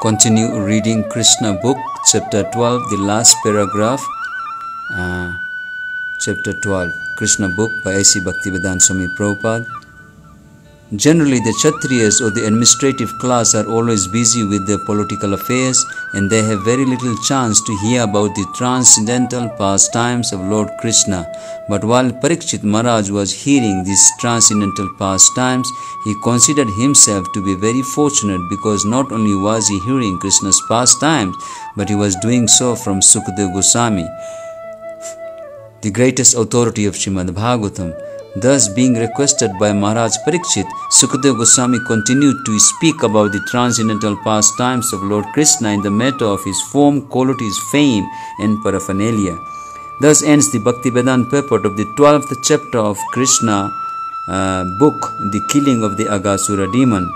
Continue reading Krishna book, chapter 12, the last paragraph. Uh, chapter 12, Krishna book by A.C. Bhaktivedanta Swami Prabhupada. Generally, the Kshatriyas or the administrative class are always busy with their political affairs and they have very little chance to hear about the transcendental pastimes of Lord Krishna. But while Parikshit Maharaj was hearing these transcendental pastimes, he considered himself to be very fortunate because not only was he hearing Krishna's pastimes, but he was doing so from Sukadev Goswami, the greatest authority of Srimad Bhagavatam. Thus, being requested by Maharaj Parikshit, Sukadev Goswami continued to speak about the transcendental pastimes of Lord Krishna in the matter of his form, qualities, fame, and paraphernalia. Thus ends the Bhaktivedanta purport of the 12th chapter of Krishna uh, book, The Killing of the Aghasura Demon.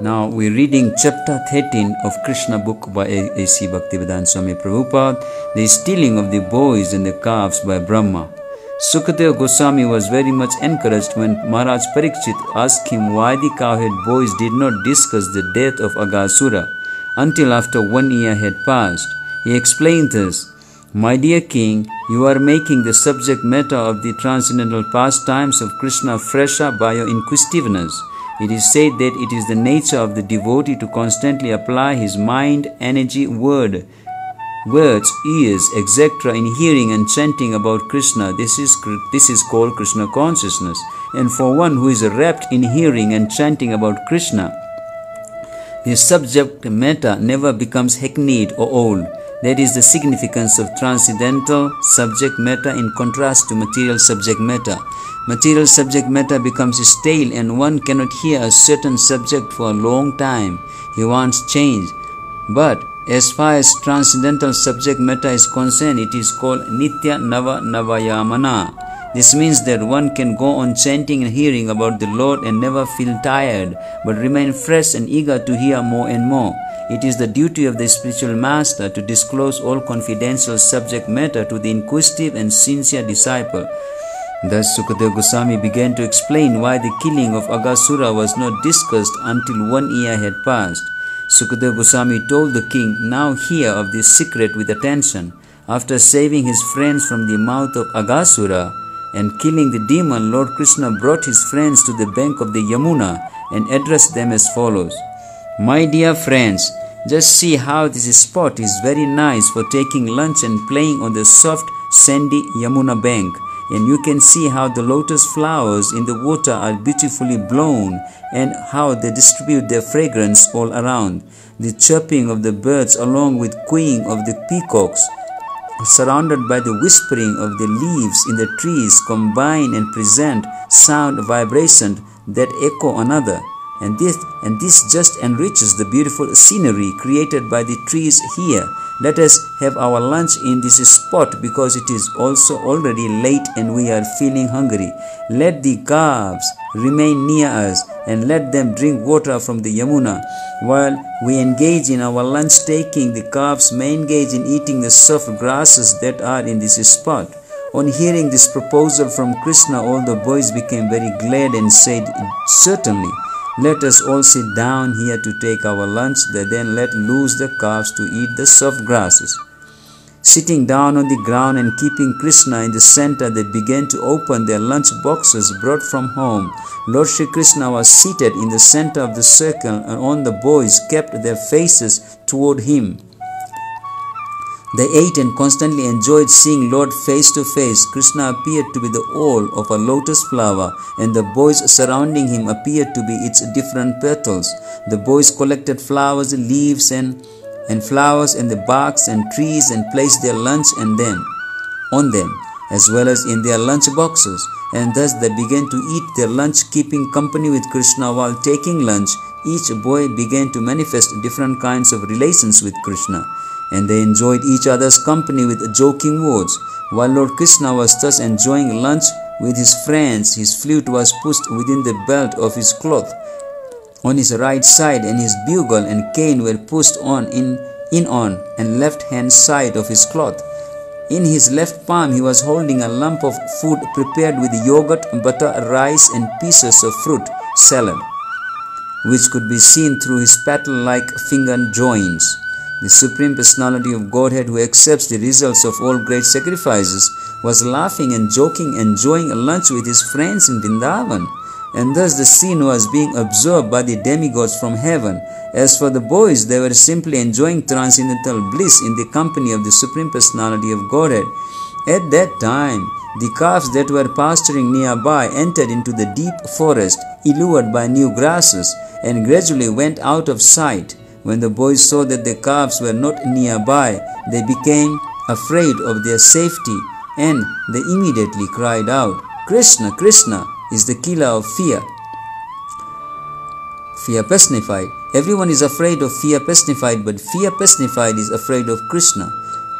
Now we're reading chapter 13 of Krishna book by A.C. Bhaktivedanta Swami Prabhupada, the stealing of the boys and the calves by Brahma. Sukadeva Goswami was very much encouraged when Maharaj Parikshit asked him why the cowherd boys did not discuss the death of Aghasura until after one year had passed. He explained this. My dear king, you are making the subject matter of the transcendental pastimes of Krishna fresher by your inquisitiveness. It is said that it is the nature of the devotee to constantly apply his mind, energy, word, words, ears, etc. in hearing and chanting about Krishna. This is, this is called Krishna consciousness. And for one who is rapt in hearing and chanting about Krishna, the subject matter never becomes hackneyed or old. That is the significance of transcendental subject matter in contrast to material subject matter. Material subject matter becomes stale and one cannot hear a certain subject for a long time. He wants change. But as far as transcendental subject matter is concerned, it is called Nitya Nava Navayamana. This means that one can go on chanting and hearing about the Lord and never feel tired, but remain fresh and eager to hear more and more. It is the duty of the spiritual master to disclose all confidential subject matter to the inquisitive and sincere disciple. Thus, Sukadeva Goswami began to explain why the killing of Aghasura was not discussed until one year had passed. Sukadeva Goswami told the king, Now hear of this secret with attention. After saving his friends from the mouth of Aghasura and killing the demon, Lord Krishna brought his friends to the bank of the Yamuna and addressed them as follows My dear friends, just see how this spot is very nice for taking lunch and playing on the soft, sandy Yamuna bank and you can see how the lotus flowers in the water are beautifully blown and how they distribute their fragrance all around. The chirping of the birds along with cooing of the peacocks surrounded by the whispering of the leaves in the trees combine and present sound vibration that echo another and this and this just enriches the beautiful scenery created by the trees here. Let us have our lunch in this spot because it is also already late and we are feeling hungry. Let the calves remain near us and let them drink water from the yamuna. While we engage in our lunch taking the calves may engage in eating the soft grasses that are in this spot. On hearing this proposal from Krishna, all the boys became very glad and said, Certainly, let us all sit down here to take our lunch, they then let loose the calves to eat the soft grasses. Sitting down on the ground and keeping Krishna in the center, they began to open their lunch boxes brought from home. Lord Shri Krishna was seated in the center of the circle, and all the boys kept their faces toward him. They ate and constantly enjoyed seeing Lord face to face. Krishna appeared to be the all of a lotus flower, and the boys surrounding him appeared to be its different petals. The boys collected flowers, leaves, and, and flowers and the barks and trees and placed their lunch and them on them, as well as in their lunch boxes. And thus they began to eat their lunch, keeping company with Krishna while taking lunch. Each boy began to manifest different kinds of relations with Krishna and they enjoyed each other's company with joking words. While Lord Krishna was thus enjoying lunch with his friends, his flute was pushed within the belt of his cloth on his right side, and his bugle and cane were pushed on in, in on and left hand side of his cloth. In his left palm, he was holding a lump of food prepared with yogurt, butter, rice, and pieces of fruit salad, which could be seen through his paddle like finger joints. The Supreme Personality of Godhead, who accepts the results of all great sacrifices, was laughing and joking, enjoying a lunch with his friends in Vrindavan. And thus the scene was being absorbed by the demigods from heaven. As for the boys, they were simply enjoying transcendental bliss in the company of the Supreme Personality of Godhead. At that time, the calves that were pasturing nearby entered into the deep forest, allured by new grasses, and gradually went out of sight. When the boys saw that the calves were not nearby, they became afraid of their safety and they immediately cried out, Krishna, Krishna is the killer of fear. Fear personified. Everyone is afraid of fear personified, but fear personified is afraid of Krishna.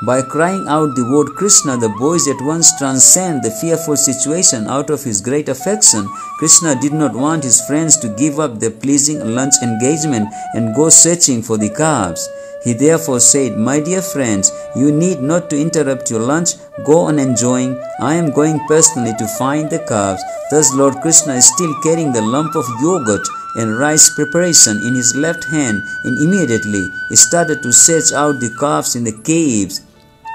By crying out the word Krishna, the boys at once transcend the fearful situation out of his great affection. Krishna did not want his friends to give up their pleasing lunch engagement and go searching for the calves. He therefore said, My dear friends, you need not to interrupt your lunch. Go on enjoying. I am going personally to find the calves. Thus, Lord Krishna is still carrying the lump of yogurt and rice preparation in his left hand and immediately he started to search out the calves in the caves.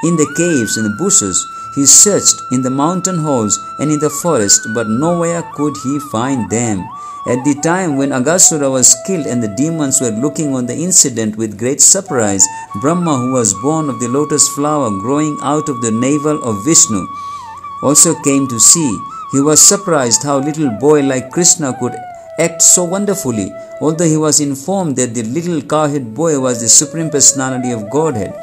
In the caves, in the bushes, he searched in the mountain holes and in the forest, but nowhere could he find them. At the time when Aghasura was killed and the demons were looking on the incident with great surprise, Brahma, who was born of the lotus flower growing out of the navel of Vishnu, also came to see. He was surprised how little boy like Krishna could act so wonderfully, although he was informed that the little cowherd boy was the Supreme Personality of Godhead.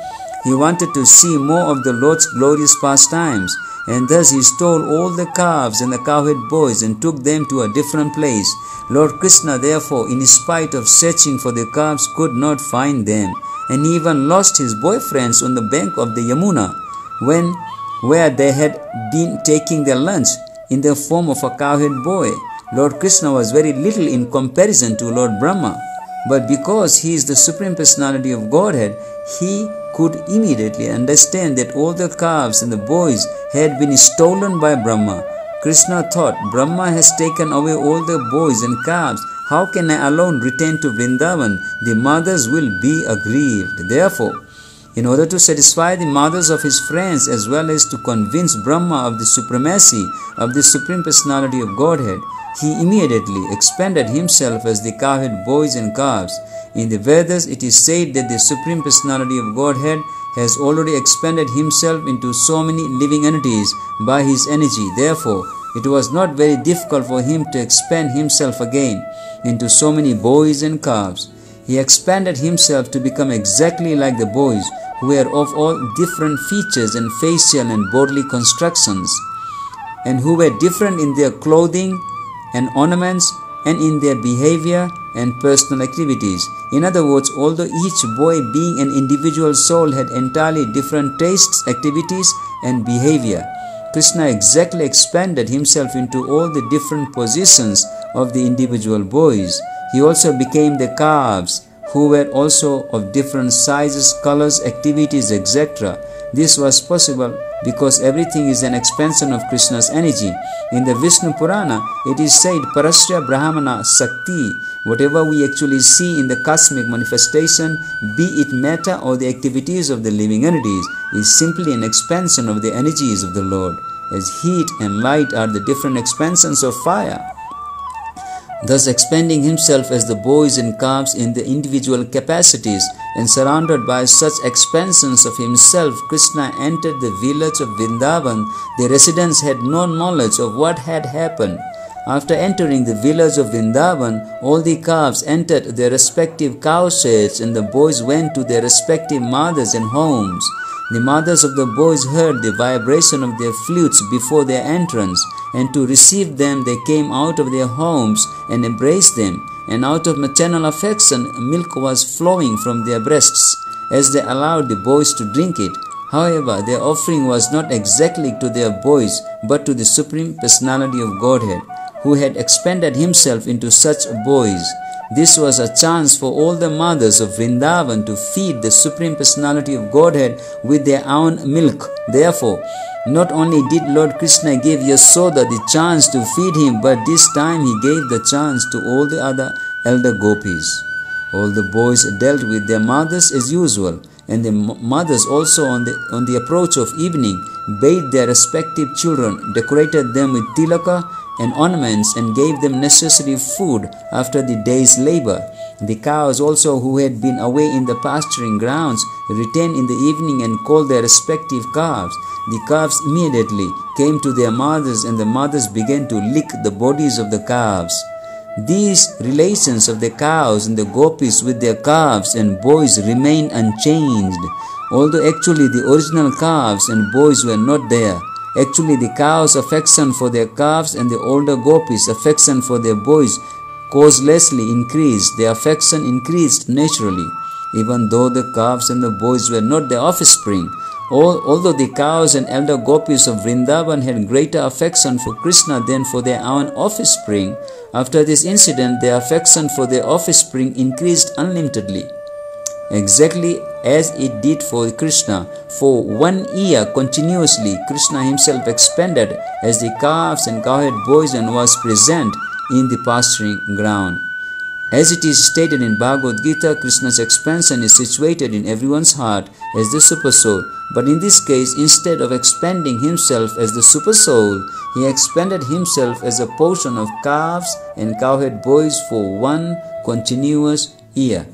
He wanted to see more of the Lord's glorious pastimes, and thus he stole all the calves and the cowherd boys and took them to a different place. Lord Krishna, therefore, in spite of searching for the calves, could not find them, and he even lost his boyfriends on the bank of the Yamuna, when where they had been taking their lunch in the form of a cowherd boy. Lord Krishna was very little in comparison to Lord Brahma, but because he is the Supreme Personality of Godhead, he could immediately understand that all the calves and the boys had been stolen by Brahma. Krishna thought, Brahma has taken away all the boys and calves. How can I alone return to Vrindavan? The mothers will be aggrieved. Therefore, in order to satisfy the mothers of his friends as well as to convince Brahma of the supremacy of the Supreme Personality of Godhead, he immediately expanded himself as the cowherd boys and calves. In the Vedas, it is said that the Supreme Personality of Godhead has already expanded himself into so many living entities by his energy. Therefore, it was not very difficult for him to expand himself again into so many boys and calves. He expanded himself to become exactly like the boys, who were of all different features and facial and bodily constructions, and who were different in their clothing and ornaments and in their behavior and personal activities. In other words, although each boy being an individual soul had entirely different tastes, activities, and behavior, Krishna exactly expanded himself into all the different positions of the individual boys. He also became the calves, who were also of different sizes, colors, activities, etc. This was possible because everything is an expansion of Krishna's energy. In the Vishnu Purana, it is said, Parasya Brahmana Sakti, whatever we actually see in the cosmic manifestation, be it matter or the activities of the living entities, is simply an expansion of the energies of the Lord, as heat and light are the different expansions of fire thus expanding himself as the boys and calves in their individual capacities and surrounded by such expansions of himself, Krishna entered the village of Vrindavan. The residents had no knowledge of what had happened. After entering the village of Vrindavan, all the calves entered their respective cowsheds and the boys went to their respective mothers and homes. The mothers of the boys heard the vibration of their flutes before their entrance and to receive them they came out of their homes and embraced them, and out of maternal affection milk was flowing from their breasts, as they allowed the boys to drink it. However, their offering was not exactly to their boys, but to the Supreme Personality of Godhead, who had expanded himself into such boys. This was a chance for all the mothers of Vrindavan to feed the Supreme Personality of Godhead with their own milk. Therefore, not only did Lord Krishna give Yasoda the chance to feed him, but this time he gave the chance to all the other elder gopis. All the boys dealt with their mothers as usual, and the mothers also on the, on the approach of evening bathed their respective children, decorated them with tilaka and ornaments, and gave them necessary food after the day's labor. The cows also who had been away in the pasturing grounds returned in the evening and called their respective calves. The calves immediately came to their mothers, and the mothers began to lick the bodies of the calves. These relations of the cows and the gopis with their calves and boys remain unchanged, although actually the original calves and boys were not there. Actually, the cows' affection for their calves and the older gopis' affection for their boys causelessly increased. Their affection increased naturally, even though the calves and the boys were not their offspring. Although the cows and elder gopis of Vrindavan had greater affection for Krishna than for their own offspring, after this incident their affection for their offspring increased unlimitedly. Exactly as it did for Krishna, for one year continuously, Krishna himself expanded as the calves and cowherd boys and was present in the pasturing ground. As it is stated in Bhagavad Gita, Krishna's expansion is situated in everyone's heart as the super soul. But in this case, instead of expanding himself as the super soul, he expanded himself as a portion of calves and cowherd boys for one continuous year.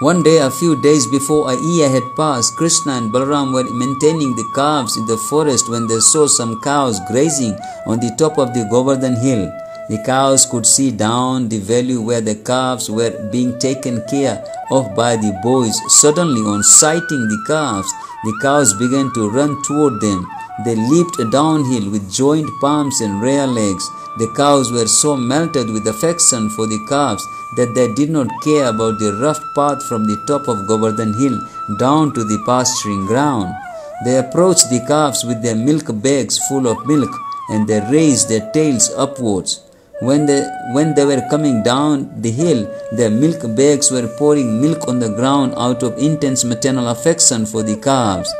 One day, a few days before a year had passed, Krishna and Balaram were maintaining the calves in the forest when they saw some cows grazing on the top of the Govardhan hill. The cows could see down the valley where the calves were being taken care of by the boys. Suddenly, on sighting the calves, the cows began to run toward them. They leaped downhill with joined palms and rear legs. The cows were so melted with affection for the calves that they did not care about the rough path from the top of Govardhan Hill down to the pasturing ground. They approached the calves with their milk bags full of milk and they raised their tails upwards. When they, when they were coming down the hill, their milk bags were pouring milk on the ground out of intense maternal affection for the calves.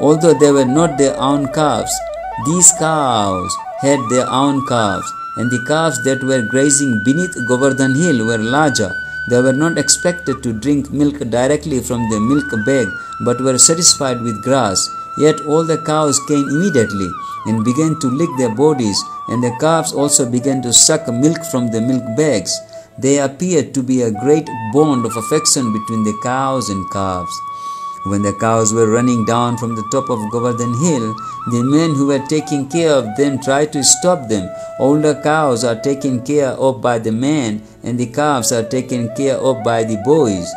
Although they were not their own calves, these cows had their own calves, and the calves that were grazing beneath Govardhan Hill were larger. They were not expected to drink milk directly from the milk bag, but were satisfied with grass. Yet all the cows came immediately and began to lick their bodies and the calves also began to suck milk from the milk bags. There appeared to be a great bond of affection between the cows and calves. When the cows were running down from the top of Govardhan Hill, the men who were taking care of them tried to stop them. Older cows are taken care of by the men, and the calves are taken care of by the boys.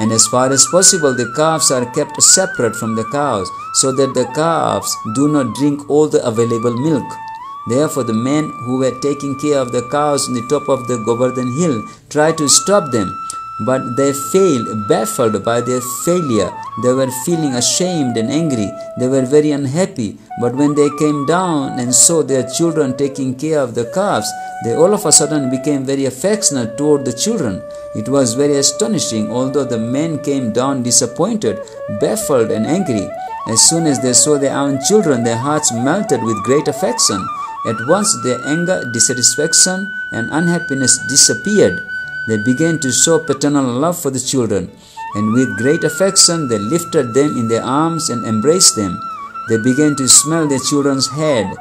And as far as possible, the calves are kept separate from the cows, so that the calves do not drink all the available milk. Therefore, the men who were taking care of the cows on the top of the Govardhan hill tried to stop them, but they failed, baffled by their failure. They were feeling ashamed and angry. They were very unhappy. But when they came down and saw their children taking care of the calves, they all of a sudden became very affectionate toward the children. It was very astonishing, although the men came down disappointed, baffled, and angry. As soon as they saw their own children, their hearts melted with great affection. At once their anger, dissatisfaction, and unhappiness disappeared. They began to show paternal love for the children, and with great affection they lifted them in their arms and embraced them. They began to smell their children's head,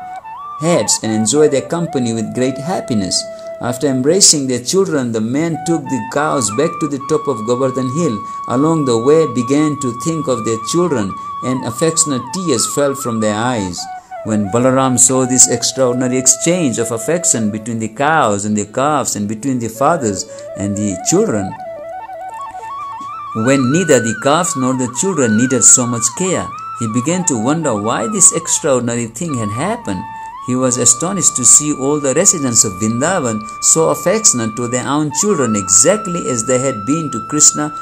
heads and enjoy their company with great happiness. After embracing their children, the men took the cows back to the top of Govardhan Hill. Along the way, began to think of their children, and affectionate tears fell from their eyes. When Balaram saw this extraordinary exchange of affection between the cows and the calves and between the fathers and the children, when neither the calves nor the children needed so much care, he began to wonder why this extraordinary thing had happened. He was astonished to see all the residents of Vrindavan so affectionate to their own children exactly as they had been to Krishna.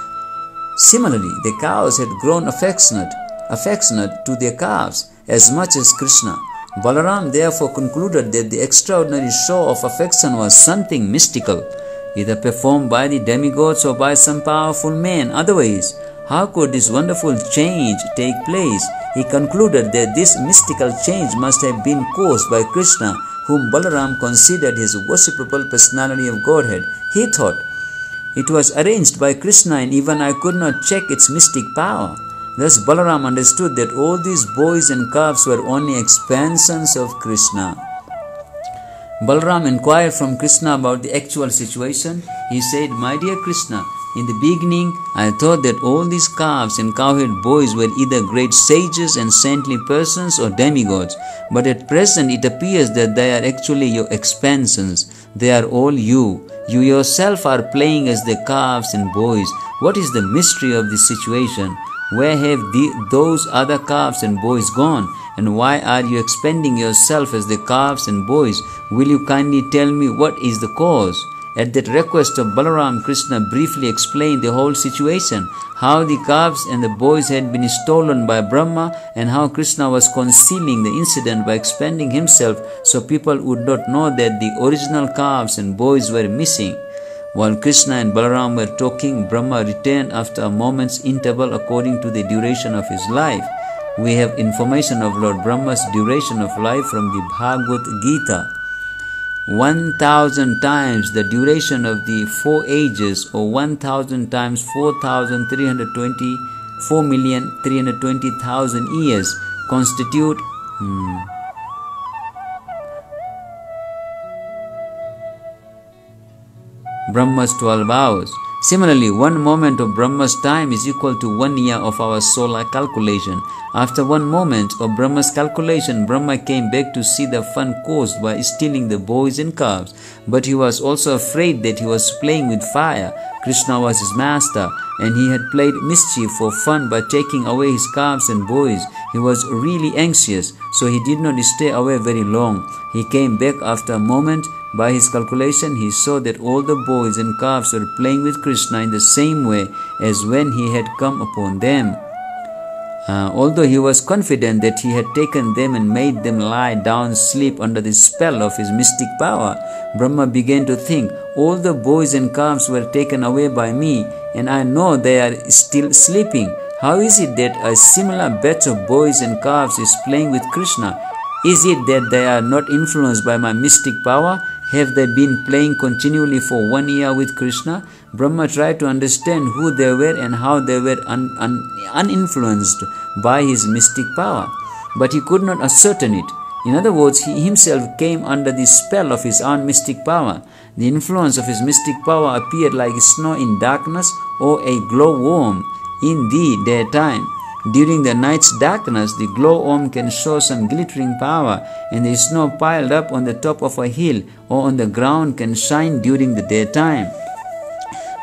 Similarly, the cows had grown affectionate, affectionate to their calves as much as Krishna. Balaram therefore concluded that the extraordinary show of affection was something mystical, either performed by the demigods or by some powerful man. Otherwise, how could this wonderful change take place? He concluded that this mystical change must have been caused by Krishna, whom Balaram considered his worshipable personality of Godhead. He thought, it was arranged by Krishna and even I could not check its mystic power. Thus Balaram understood that all these boys and calves were only expansions of Krishna. Balaram inquired from Krishna about the actual situation. He said, My dear Krishna, in the beginning, I thought that all these calves and cowherd boys were either great sages and saintly persons or demigods, but at present it appears that they are actually your expansions. They are all you. You yourself are playing as the calves and boys. What is the mystery of this situation? Where have the, those other calves and boys gone? And why are you expending yourself as the calves and boys? Will you kindly tell me what is the cause? At that request of Balaram, Krishna briefly explained the whole situation how the calves and the boys had been stolen by Brahma, and how Krishna was concealing the incident by expending himself so people would not know that the original calves and boys were missing. While Krishna and Balaram were talking, Brahma returned after a moment's interval according to the duration of his life. We have information of Lord Brahma's duration of life from the Bhagavad Gita. 1000 times the duration of the four ages or 1000 times 4320 4,320,000 years constitute hmm, Brahma's 12 hours. Similarly, one moment of Brahma's time is equal to one year of our solar calculation. After one moment of Brahma's calculation, Brahma came back to see the fun caused by stealing the boys and calves. But he was also afraid that he was playing with fire. Krishna was his master, and he had played mischief for fun by taking away his calves and boys. He was really anxious, so he did not stay away very long. He came back after a moment by his calculation, he saw that all the boys and calves were playing with Krishna in the same way as when he had come upon them. Uh, although he was confident that he had taken them and made them lie down sleep under the spell of his mystic power, Brahma began to think, All the boys and calves were taken away by me, and I know they are still sleeping. How is it that a similar batch of boys and calves is playing with Krishna? Is it that they are not influenced by my mystic power? Have they been playing continually for one year with Krishna? Brahma tried to understand who they were and how they were un, un, uninfluenced by his mystic power, but he could not ascertain it. In other words, he himself came under the spell of his own mystic power. The influence of his mystic power appeared like snow in darkness or a glowworm in the daytime. During the night's darkness, the glowworm can show some glittering power, and the snow piled up on the top of a hill or on the ground can shine during the daytime.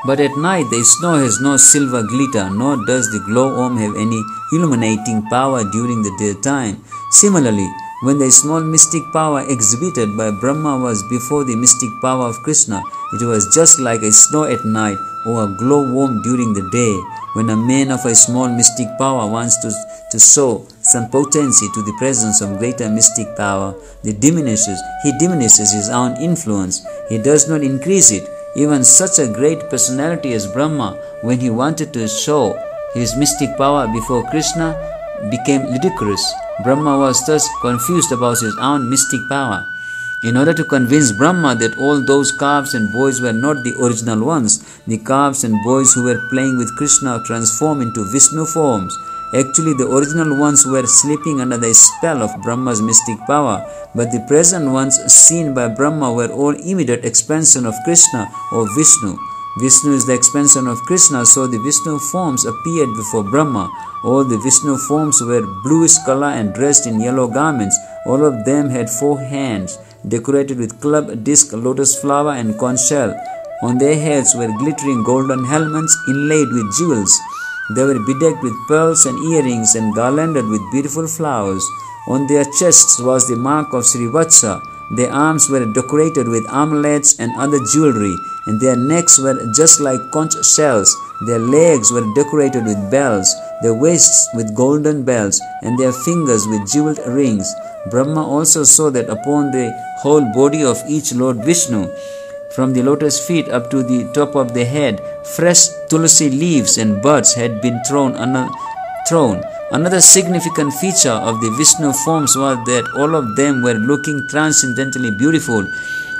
But at night, the snow has no silver glitter, nor does the glowworm have any illuminating power during the daytime. Similarly, when the small mystic power exhibited by Brahma was before the mystic power of Krishna, it was just like a snow at night or a glowworm during the day. When a man of a small mystic power wants to, to show some potency to the presence of greater mystic power, he diminishes, he diminishes his own influence. He does not increase it. Even such a great personality as Brahma, when he wanted to show his mystic power before Krishna, became ludicrous. Brahma was thus confused about his own mystic power. In order to convince Brahma that all those calves and boys were not the original ones, the calves and boys who were playing with Krishna transformed into Vishnu forms. Actually, the original ones were sleeping under the spell of Brahma's mystic power, but the present ones seen by Brahma were all immediate expansion of Krishna or Vishnu. Vishnu is the expansion of Krishna, so the Vishnu forms appeared before Brahma. All the Vishnu forms were bluish color and dressed in yellow garments. All of them had four hands decorated with club, disc, lotus flower, and conch shell. On their heads were glittering golden helmets inlaid with jewels. They were bedecked with pearls and earrings and garlanded with beautiful flowers. On their chests was the mark of Srivatsa. Their arms were decorated with amulets and other jewelry, and their necks were just like conch shells. Their legs were decorated with bells. their waists with golden belts, and their fingers with jeweled rings. Brahma also saw that upon the whole body of each Lord Vishnu, from the lotus feet up to the top of the head, fresh tulsi leaves and buds had been thrown. thrown. Another significant feature of the Vishnu forms was that all of them were looking transcendently beautiful.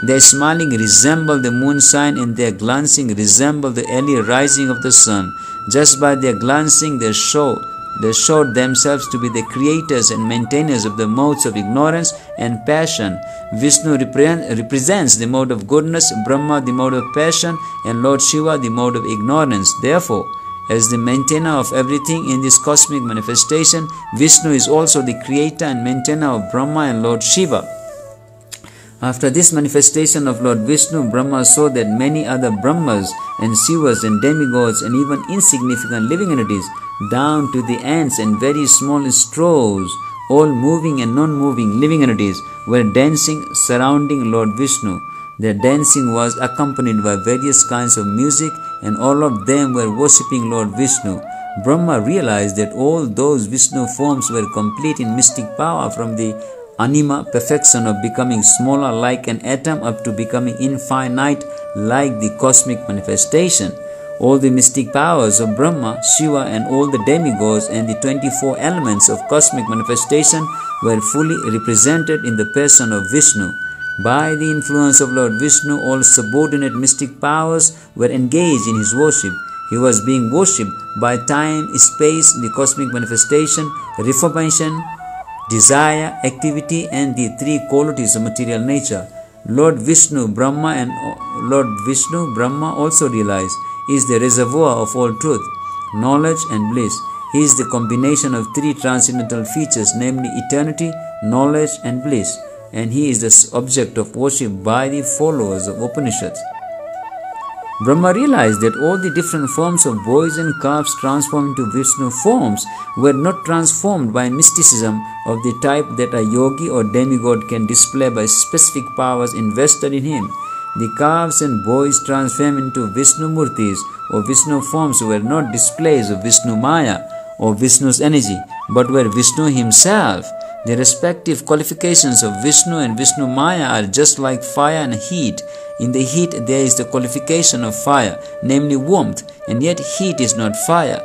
Their smiling resembled the moonshine and their glancing resembled the early rising of the sun. Just by their glancing, they show they showed themselves to be the creators and maintainers of the modes of ignorance and passion. Vishnu represents the mode of goodness, Brahma the mode of passion, and Lord Shiva the mode of ignorance. Therefore, as the maintainer of everything in this cosmic manifestation, Vishnu is also the creator and maintainer of Brahma and Lord Shiva. After this manifestation of Lord Vishnu, Brahma saw that many other Brahmas and Shivas and demigods and even insignificant living entities, down to the ants and very small straws, all moving and non moving living entities, were dancing surrounding Lord Vishnu. Their dancing was accompanied by various kinds of music, and all of them were worshipping Lord Vishnu. Brahma realized that all those Vishnu forms were complete in mystic power from the anima perfection of becoming smaller like an atom up to becoming infinite like the cosmic manifestation. All the mystic powers of Brahma, Shiva, and all the demigods and the 24 elements of cosmic manifestation were fully represented in the person of Vishnu. By the influence of Lord Vishnu, all subordinate mystic powers were engaged in his worship. He was being worshipped by time, space, the cosmic manifestation, reformation, desire, activity, and the three qualities of material nature. Lord Vishnu, Brahma, and Lord Vishnu, Brahma also realized is the reservoir of all truth, knowledge, and bliss. He is the combination of three transcendental features, namely eternity, knowledge, and bliss and he is the object of worship by the followers of Upanishads. Brahma realized that all the different forms of boys and calves transformed into Vishnu forms were not transformed by mysticism of the type that a yogi or demigod can display by specific powers invested in him. The calves and boys transformed into Vishnu Murtis or Vishnu forms were not displays of Vishnu Maya or Vishnu's energy, but were Vishnu himself the respective qualifications of Vishnu and Vishnu Maya are just like fire and heat. In the heat, there is the qualification of fire, namely warmth, and yet heat is not fire.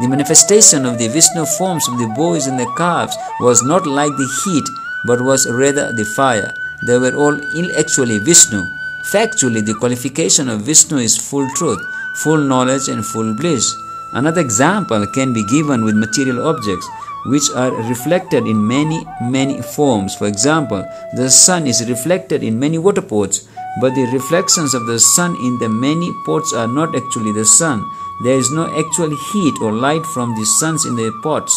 The manifestation of the Vishnu forms of the boys and the calves was not like the heat, but was rather the fire. They were all actually Vishnu. Factually, the qualification of Vishnu is full truth, full knowledge, and full bliss. Another example can be given with material objects which are reflected in many, many forms. For example, the sun is reflected in many water pots, but the reflections of the sun in the many pots are not actually the sun. There is no actual heat or light from the suns in the pots,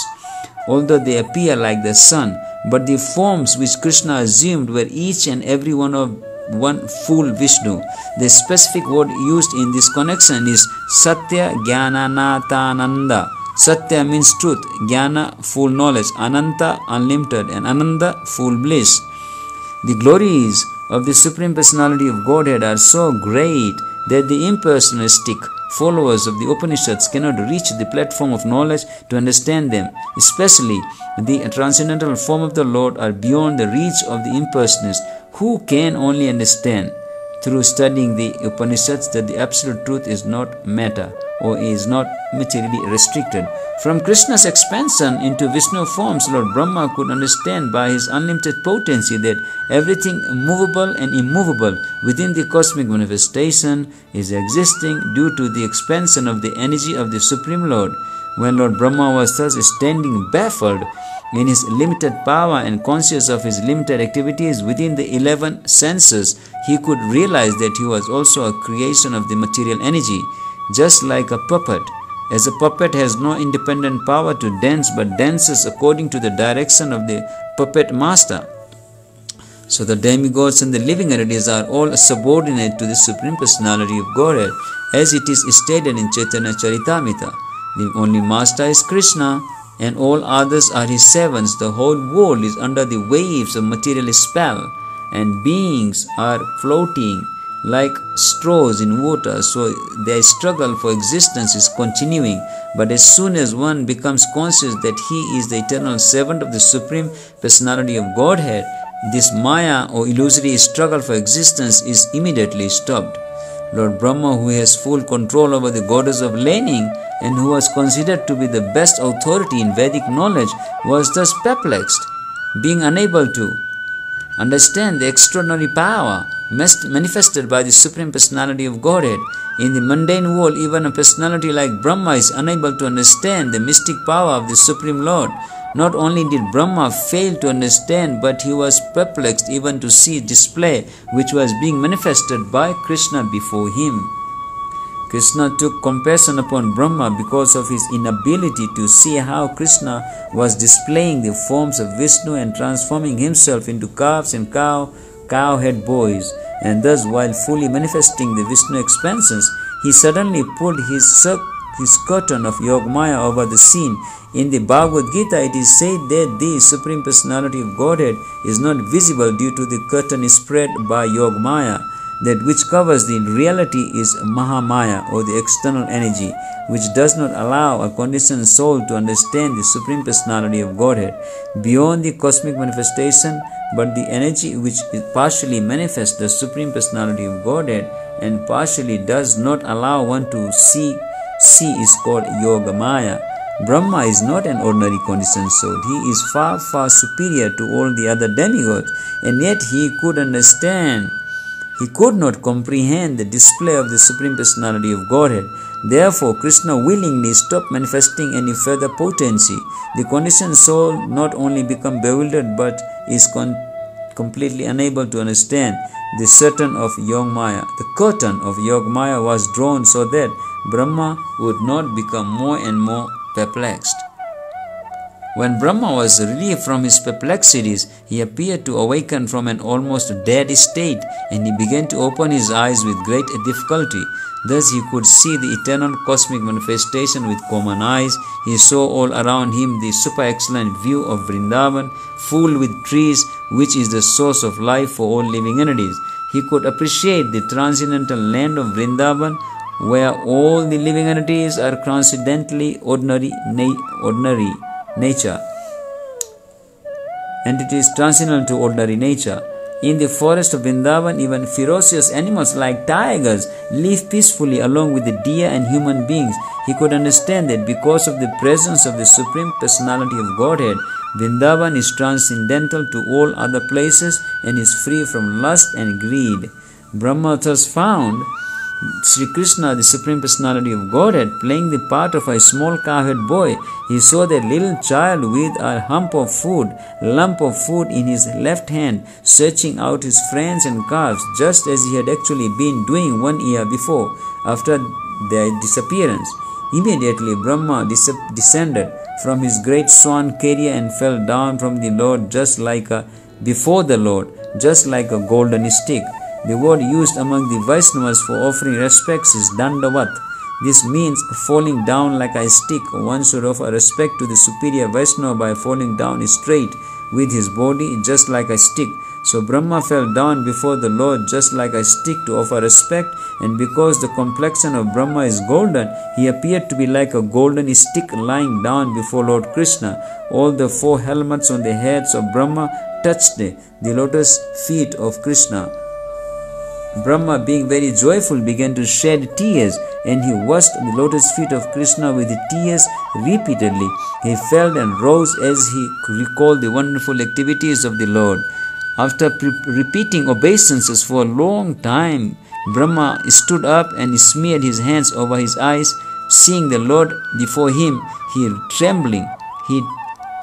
although they appear like the sun. But the forms which Krishna assumed were each and every one of one full Vishnu. The specific word used in this connection is Satya Jnananatananda Satya means truth, Jnana, full knowledge, Ananta, unlimited, and Ananda, full bliss. The glories of the Supreme Personality of Godhead are so great that the impersonalistic followers of the Upanishads cannot reach the platform of knowledge to understand them. Especially the transcendental form of the Lord are beyond the reach of the impersonalist who can only understand through studying the Upanishads that the absolute truth is not matter or is not materially restricted. From Krishna's expansion into Vishnu forms, Lord Brahma could understand by his unlimited potency that everything movable and immovable within the cosmic manifestation is existing due to the expansion of the energy of the Supreme Lord. When Lord Brahma was thus standing baffled in his limited power and conscious of his limited activities within the 11 senses, he could realize that he was also a creation of the material energy just like a puppet. As a puppet has no independent power to dance but dances according to the direction of the puppet master. So the demigods and the living entities are all subordinate to the Supreme Personality of Godhead as it is stated in Chaitanya Charitamrita. The only master is Krishna and all others are his servants. The whole world is under the waves of material spell and beings are floating like straws in water, so their struggle for existence is continuing. But as soon as one becomes conscious that he is the eternal servant of the Supreme Personality of Godhead, this Maya or illusory struggle for existence is immediately stopped. Lord Brahma, who has full control over the goddess of learning and who was considered to be the best authority in Vedic knowledge, was thus perplexed, being unable to understand the extraordinary power manifested by the Supreme Personality of Godhead. In the mundane world, even a personality like Brahma is unable to understand the mystic power of the Supreme Lord. Not only did Brahma fail to understand, but he was perplexed even to see display which was being manifested by Krishna before him. Krishna took compassion upon Brahma because of his inability to see how Krishna was displaying the forms of Vishnu and transforming himself into calves and cow, cowherd boys. And thus, while fully manifesting the Vishnu expansions, he suddenly pulled his, his curtain of Yogamaya over the scene. In the Bhagavad Gita, it is said that the Supreme Personality of Godhead is not visible due to the curtain spread by Yogamaya that which covers the reality is Mahamaya or the external energy, which does not allow a conditioned soul to understand the Supreme Personality of Godhead beyond the cosmic manifestation, but the energy which partially manifests the Supreme Personality of Godhead and partially does not allow one to see, see is called Yoga Maya. Brahma is not an ordinary conditioned soul. He is far, far superior to all the other demigods, and yet he could understand he could not comprehend the display of the Supreme Personality of Godhead. Therefore, Krishna willingly stopped manifesting any further potency. The conditioned soul not only become bewildered but is con- completely unable to understand the curtain of Yogamaya. The curtain of Yogamaya was drawn so that Brahma would not become more and more perplexed. When Brahma was relieved from his perplexities, he appeared to awaken from an almost dead state and he began to open his eyes with great difficulty. Thus he could see the eternal cosmic manifestation with common eyes. He saw all around him the super excellent view of Vrindavan, full with trees, which is the source of life for all living entities. He could appreciate the transcendental land of Vrindavan, where all the living entities are transcendently ordinary, nay, ordinary nature. And it is transcendental to ordinary nature. In the forest of Vrindavan, even ferocious animals like tigers live peacefully along with the deer and human beings. He could understand that because of the presence of the Supreme Personality of Godhead, Vrindavan is transcendental to all other places and is free from lust and greed. Brahma thus found Sri Krishna, the Supreme Personality of Godhead, playing the part of a small cowherd boy, he saw the little child with a hump of food, lump of food in his left hand, searching out his friends and calves, just as he had actually been doing one year before, after their disappearance. Immediately Brahma descended from his great swan carrier and fell down from the Lord just like a before the Lord, just like a golden stick. The word used among the Vaishnavas for offering respects is dandavat. This means falling down like a stick. One should offer respect to the superior Vaishnava by falling down straight with his body just like a stick. So Brahma fell down before the Lord just like a stick to offer respect, and because the complexion of Brahma is golden, he appeared to be like a golden stick lying down before Lord Krishna. All the four helmets on the heads of Brahma touched the lotus feet of Krishna. Brahma, being very joyful, began to shed tears and he washed the lotus feet of Krishna with tears repeatedly. He fell and rose as he recalled the wonderful activities of the Lord. After pre- repeating obeisances for a long time, Brahma stood up and smeared his hands over his eyes. Seeing the Lord before him, he trembling, he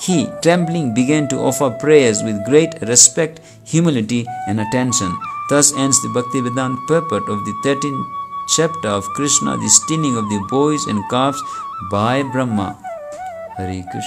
he, trembling, began to offer prayers with great respect, humility, and attention. Thus ends the Bhaktivedanta purport of the 13th chapter of Krishna, the stealing of the boys and calves by Brahma. Hare Krishna.